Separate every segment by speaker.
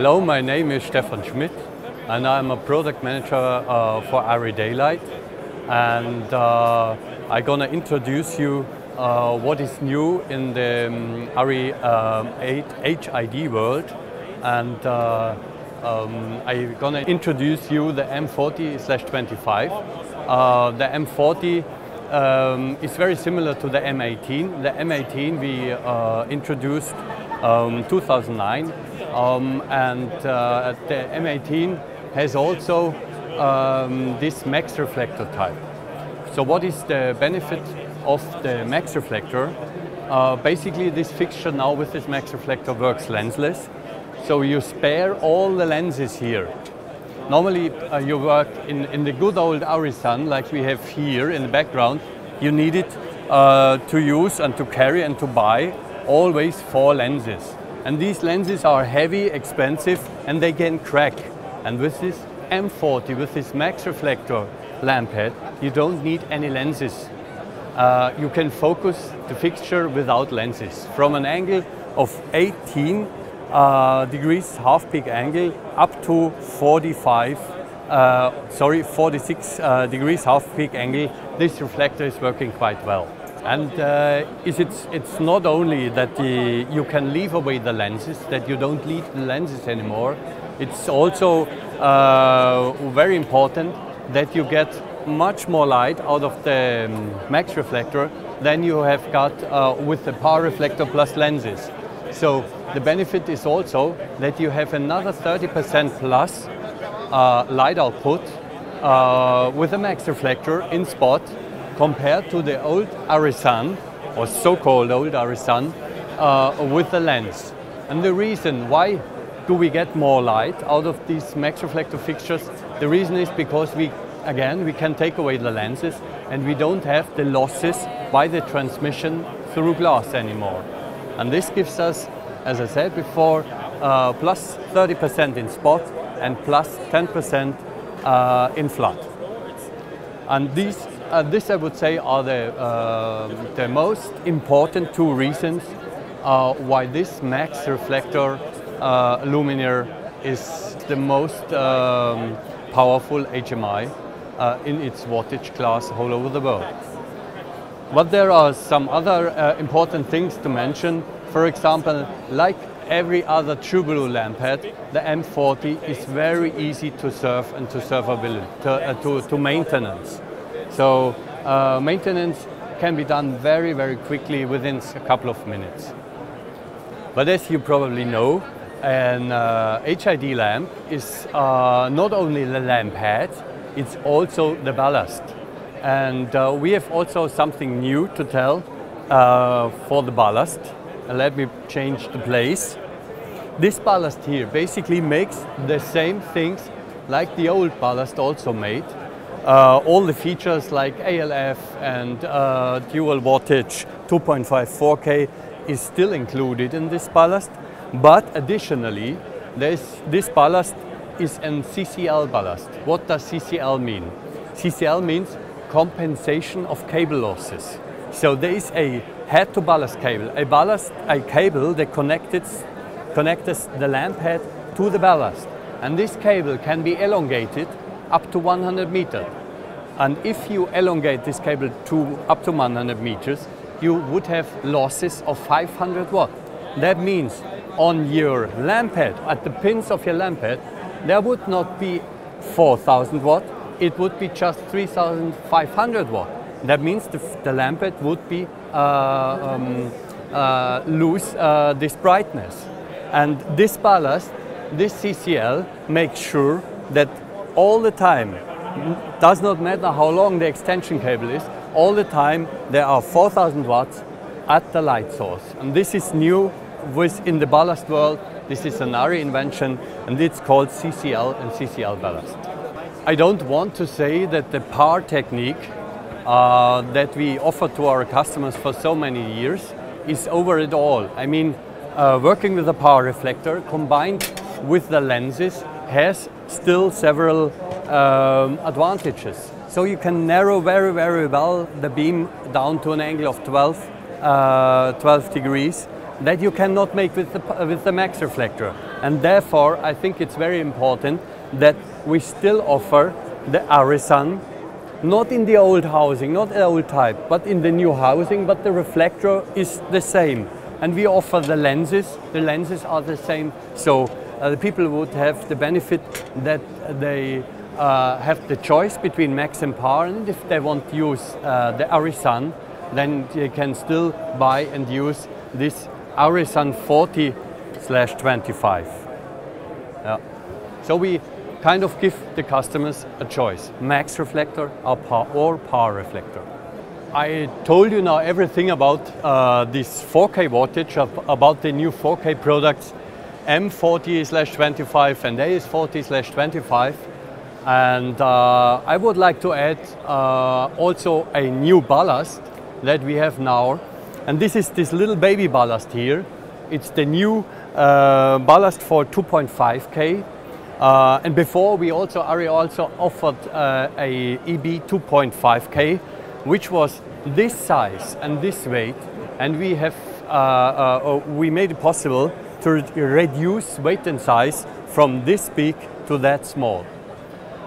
Speaker 1: Hello, my name is Stefan Schmidt and I'm a product manager uh, for ARRI Daylight and uh, I'm gonna introduce you uh, what is new in the um, um, 8 HID world and uh, um, I'm gonna introduce you the M40-25. Uh, the M40 um, is very similar to the M18. The M18 we uh, introduced um, 2009 um, and uh, the M18 has also um, this max reflector type. So what is the benefit of the max reflector? Uh, basically this fixture now with this max reflector works lensless. So you spare all the lenses here. Normally uh, you work in, in the good old Arisun like we have here in the background. You need it uh, to use and to carry and to buy always four lenses. And these lenses are heavy, expensive, and they can crack. And with this M40, with this max reflector lamp head, you don't need any lenses. Uh, you can focus the fixture without lenses. From an angle of 18 uh, degrees half peak angle up to 45, uh, sorry, 46 uh, degrees half peak angle, this reflector is working quite well. And uh, is it's, it's not only that the, you can leave away the lenses, that you don't need the lenses anymore, it's also uh, very important that you get much more light out of the um, max reflector than you have got uh, with the power reflector plus lenses. So the benefit is also that you have another 30% plus uh, light output uh, with a max reflector in spot compared to the old Arisun, or so-called old Arisun, uh, with the lens. And the reason why do we get more light out of these max reflector fixtures? The reason is because we, again, we can take away the lenses and we don't have the losses by the transmission through glass anymore. And this gives us, as I said before, uh, plus 30% in spot and plus 10% uh, in flood. And these uh, this I would say are the, uh, the most important two reasons uh, why this max reflector uh, luminaire is the most um, powerful HMI uh, in its wattage class all over the world. But there are some other uh, important things to mention. For example, like every other TrueBlue lamp head, the M40 is very easy to serve and to servability, to, to, to maintenance. So uh, maintenance can be done very, very quickly within a couple of minutes. But as you probably know, an uh, HID lamp is uh, not only the lamp head, it's also the ballast. And uh, we have also something new to tell uh, for the ballast. let me change the place. This ballast here basically makes the same things like the old ballast also made, uh, all the features like ALF and uh, dual wattage 2.5 4K is still included in this ballast. But additionally, this ballast is an CCL ballast. What does CCL mean? CCL means compensation of cable losses. So there is a head to ballast cable, a ballast, a cable that connects, connects the lamp head to the ballast. And this cable can be elongated up to 100 meters. And if you elongate this cable to up to 100 meters, you would have losses of 500 watt. That means on your lamp head, at the pins of your lamp head, there would not be 4000 watt, it would be just 3500 watt. That means the, the lamp head would be uh, um, uh, lose uh, this brightness. And this ballast, this CCL makes sure that all the time, does not matter how long the extension cable is, all the time there are 4000 watts at the light source. And this is new within the ballast world. This is an ARRI invention and it's called CCL and CCL ballast. I don't want to say that the PAR technique uh, that we offer to our customers for so many years is over it all. I mean, uh, working with a power reflector combined with the lenses has still several um, advantages. So you can narrow very, very well the beam down to an angle of 12, uh, 12 degrees that you cannot make with the, with the Max reflector. And therefore, I think it's very important that we still offer the Arisun, not in the old housing, not the old type, but in the new housing, but the reflector is the same. And we offer the lenses, the lenses are the same. So the people would have the benefit that they uh, have the choice between Max and power and if they want to use uh, the Arisun, then they can still buy and use this Arisun 40 slash 25. Yeah. So we kind of give the customers a choice, max reflector or power, or par reflector. I told you now everything about uh, this 4K wattage, about the new 4K products M40-25 and AS40-25. And uh, I would like to add uh, also a new ballast that we have now. And this is this little baby ballast here. It's the new uh, ballast for 2.5K uh, and before we also, ARRI also offered uh, a EB 2.5K, which was this size and this weight. And we have, uh, we made it possible to reduce weight and size from this big to that small.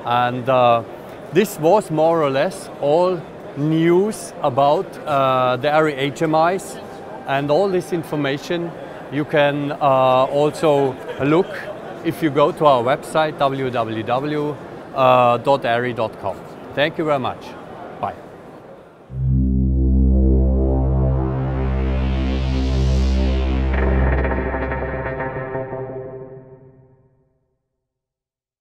Speaker 1: And uh, this was more or less all news about the ARRI HMIs and all this information you can also look if you go to our website www.arri.com. Thank you very much.